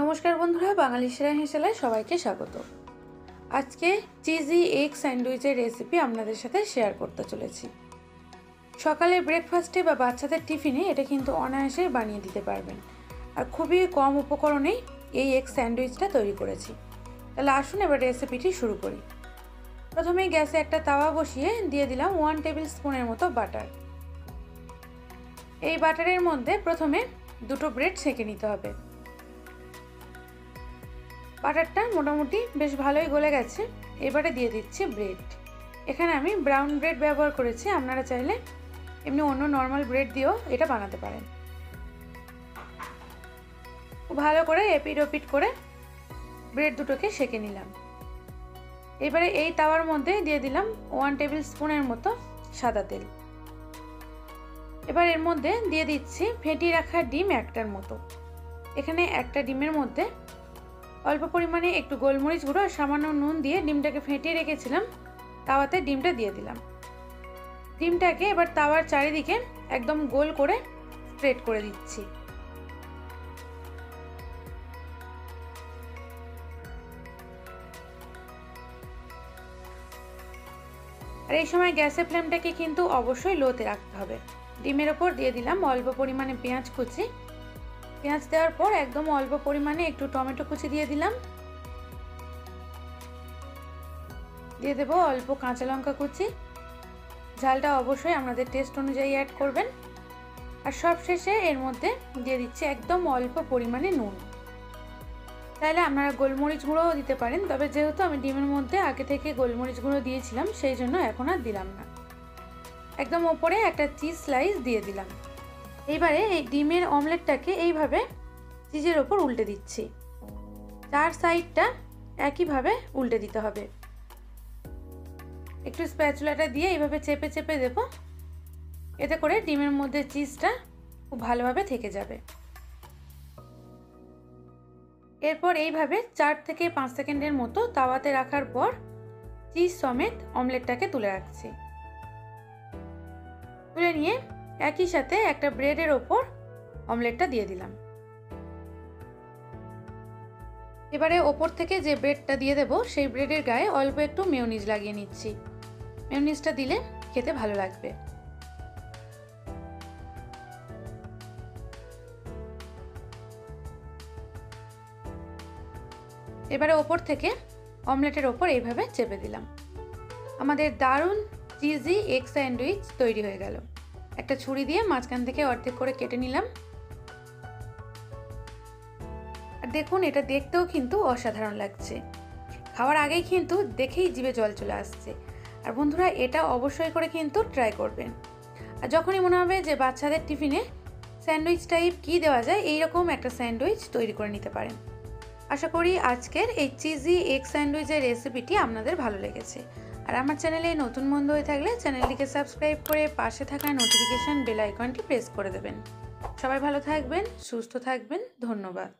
নমস্কার বন্ধুরা, বাঙালি সেরা হেসেলায় সবাইকে স্বাগত। আজকে চিজি এগ স্যান্ডউইচের রেসিপি আপনাদের সাথে শেয়ার করতে চলেছি। সকালে ব্রেকফাস্টে বা বাচ্চাদের টিফিনে এটা কিন্তু অনায়াসে বানিয়ে দিতে পারবেন। আর খুবই কম উপকরণেই এই এগ স্যান্ডউইচটা তৈরি করেছি। তাহলে আসুন এবার রেসিপিটি শুরু করি। প্রথমেই গ্যাসে একটা তাওয়া বসিয়ে দিয়ে দিলাম ওয়ান টেবিল স্পুনের মতো বাটার। এই বাটারের মধ্যে প্রথমে দুটো ব্রেড সেঁকে নিতে হবে। বাটারটা মোটামুটি বেশ ভালোই গলে গেছে। এবারে দিয়ে দিচ্ছি ব্রেড। এখানে আমি ব্রাউন ব্রেড ব্যবহার করেছি, আপনারা চাইলে এমনি অন্য নর্মাল ব্রেড দিয়েও এটা বানাতে পারেন। ভালো করে এপিট ওপিট করে ব্রেড দুটোকে সেঁকে নিলাম। এবারে এই তাওয়ার মধ্যে দিয়ে দিলাম ওয়ান টেবিল স্পুনের মতো সাদা তেল। এবার এর মধ্যে দিয়ে দিচ্ছি ফেটি রাখা ডিম একটার মতো। এখানে একটা ডিমের মধ্যে অল্প পরিমাণে একটু গোলমরিচ গুঁড়ো আর সামান্য নুন দিয়ে ডিমটাকে ফেটিয়ে রেখেছিলাম। তাওয়াতে ডিমটা দিয়ে দিলাম। ডিমটাকে এবার তাওয়ার চারিদিকে একদম গোল করে স্প্রেড করে দিচ্ছি। আর এই সময় গ্যাসের ফ্লেমটাকে কিন্তু অবশ্যই লোতে রাখতে হবে। ডিমের ওপর দিয়ে দিলাম অল্প পরিমাণে পেঁয়াজ কুচি। পেঁয়াজ দেওয়ার পর একদম অল্প পরিমাণে একটু টমেটো কুচি দিয়ে দিলাম। দিয়ে দেবো অল্প কাঁচা লঙ্কা কুচি। ঝালটা অবশ্যই আপনাদের টেস্ট অনুযায়ী অ্যাড করবেন। আর সব শেষে এর মধ্যে দিয়ে দিচ্ছি একদম অল্প পরিমাণে নুন। তাহলে আপনারা গোলমরিচ গুঁড়োও দিতে পারেন, তবে যেহেতু আমি ডিমের মধ্যে আগে থেকে গোলমরিচ গুঁড়ো দিয়েছিলাম, সেই জন্য এখন আর দিলাম না। একদম ওপরে একটা চিজ স্লাইস দিয়ে দিলাম। এইবারে এই ডিমের অমলেটটাকে এইভাবে চিজের ওপর উল্টে দিচ্ছি। চার সাইডটা একইভাবে উল্টে দিতে হবে। একটু স্প্যাচুলাটা দিয়ে এইভাবে চেপে চেপে দেব। এতে করে ডিমের মধ্যে চিজটা খুব ভালোভাবে থেকে যাবে। এরপর এইভাবে চার থেকে পাঁচ সেকেন্ডের মতো তাওয়াতে রাখার পর চিজ সমেত অমলেটটাকে তুলে রাখছি। তুলে নিয়ে একই সাথে একটা ব্রেডের ওপর অমলেটটা দিয়ে দিলাম। এবারে ওপর থেকে যে ব্রেডটা দিয়ে দেবো, সেই ব্রেডের গায়ে অল্প একটু মেয়নিজ লাগিয়ে নিচ্ছি। মেয়নিজটা দিলে খেতে ভালো লাগবে। এবারে ওপর থেকে অমলেটের ওপর এইভাবে চেপে দিলাম। আমাদের দারুণ চিজি এগ স্যান্ডউইচ তৈরি হয়ে গেল। একটা ছুরি দিয়ে মাঝখান থেকে অর্ধেক করে কেটে নিলাম। আর দেখুন, এটা দেখতেও কিন্তু অসাধারণ লাগছে। খাওয়ার আগেই কিন্তু দেখেই জিভে জল চলে আসছে। আর বন্ধুরা, এটা অবশ্যই করে কিন্তু ট্রাই করবেন। আর যখনই মনে হবে যে বাচ্চাদের টিফিনে স্যান্ডউইচ টাইপ কী দেওয়া যায়, এইরকম একটা স্যান্ডউইচ তৈরি করে নিতে পারেন। আশা করি আজকের এই চিজি এগ স্যান্ডউইচের রেসিপিটি আপনাদের ভালো লেগেছে। আর আমার চ্যানেলে নতুন বন্ধু হয়ে থাকলে চ্যানেলটিকে সাবস্ক্রাইব করে পাশে থাকা নোটিফিকেশান বেল আইকনটি প্রেস করে দেবেন। সবাই ভালো থাকবেন, সুস্থ থাকবেন, ধন্যবাদ।